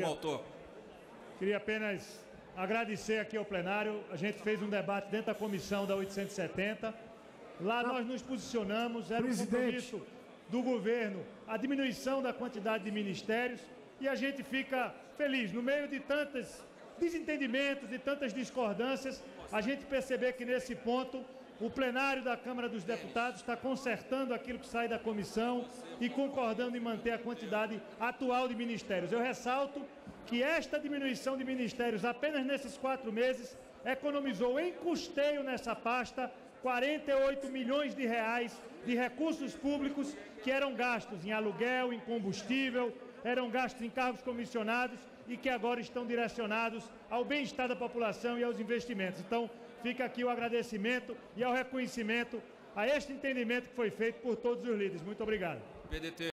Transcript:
como autor. Queria apenas agradecer aqui ao plenário. A gente fez um debate dentro da comissão da 870. Lá nós nos posicionamos, era um Presidente. compromisso do governo a diminuição da quantidade de ministérios e a gente fica feliz no meio de tantos desentendimentos e tantas discordâncias, a gente perceber que nesse ponto o plenário da Câmara dos Deputados está consertando aquilo que sai da comissão e concordando em manter a quantidade atual de ministérios. Eu ressalto que esta diminuição de ministérios apenas nesses quatro meses economizou em custeio nessa pasta 48 milhões de reais de recursos públicos que eram gastos em aluguel, em combustível, eram gastos em cargos comissionados e que agora estão direcionados ao bem-estar da população e aos investimentos. Então, fica aqui o agradecimento e ao reconhecimento a este entendimento que foi feito por todos os líderes. Muito obrigado. PDT.